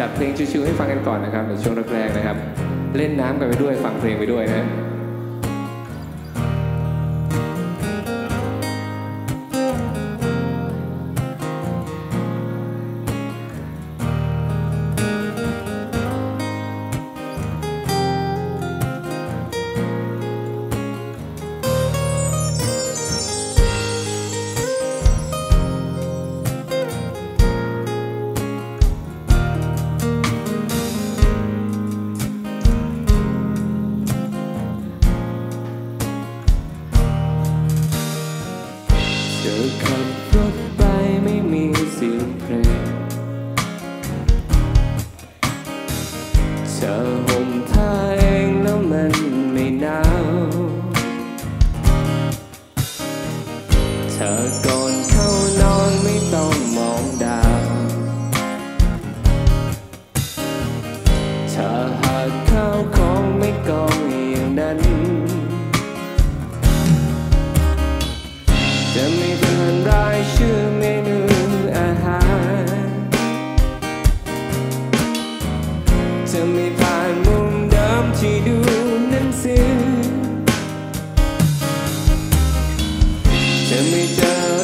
จัดเพลงชิวๆให้ฟังกันก่อนนะครับในช่วงแรกๆนะครับ เล่นน้ำกันไปด้วยฟังเพลงไปด้วยนะ เธอขับรถไปไม่มีเสียงเพลงเธอห่มผ้าเองแล้วมันไม่หนาวเธอก่อนเข้านอนไม่ต้องมองดาวเธอหากข้าวของไม่กองอย่างนั้นจะ จะไ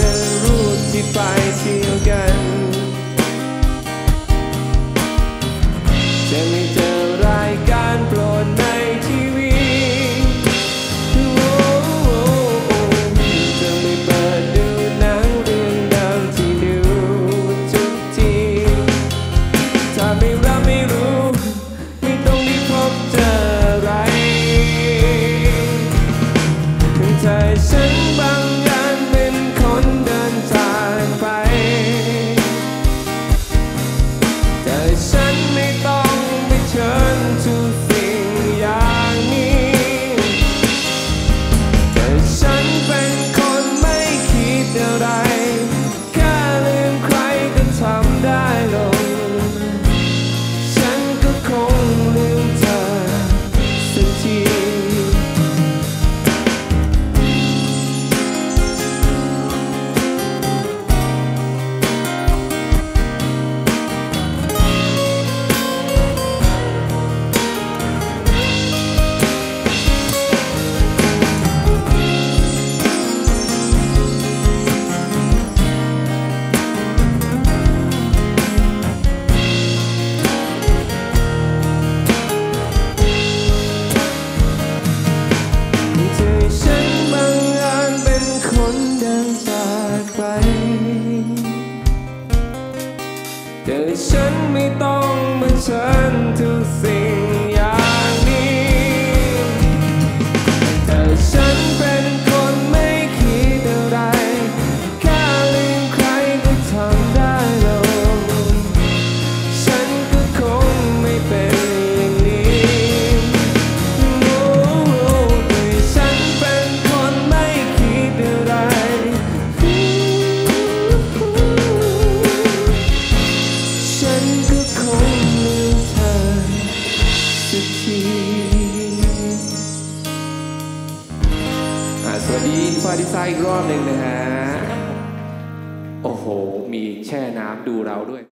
นั้นรู้ที่ไปเที่ยวกัน จะไม่เจอรายการโปรดในทีวีโอ้โอ้อ้จะไม่เปิดดูหนังเรื่องเดิมที่ดูทุกที ถ้าไม่รักไม่รู้ ไม่ต้องรีบพบเจออะไรแต่ฉันบางอย่าง ฉันไม่ต้องเหมือนฉันทุกสิ ฟาดิซน์อีกรอบหนึ่งนะฮะ โอ้โห มีแช่น้ำดูเราด้วย